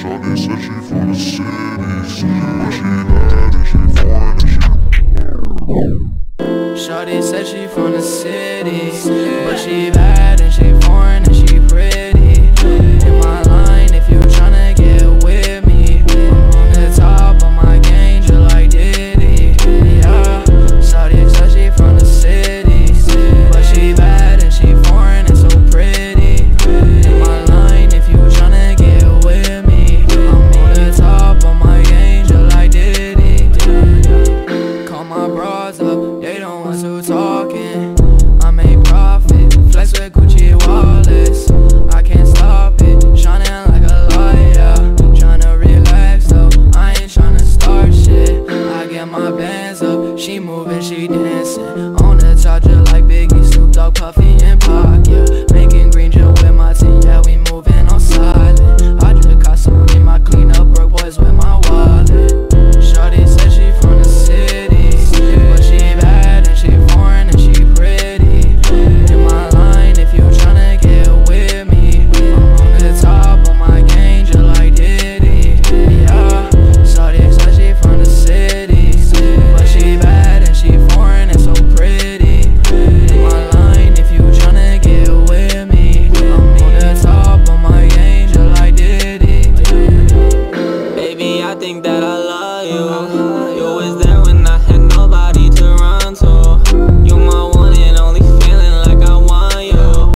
Shawty said she from the cities, but she bad and she. Shawty said she from the city, my bras up, they don't want to talking. I made profit, flex with Gucci wallets. I can't stop it, shining like a light. Yeah, Tryna relax though, I ain't tryna start shit. I get my bands up, she moving, she dancing. On the charger like think that I love you.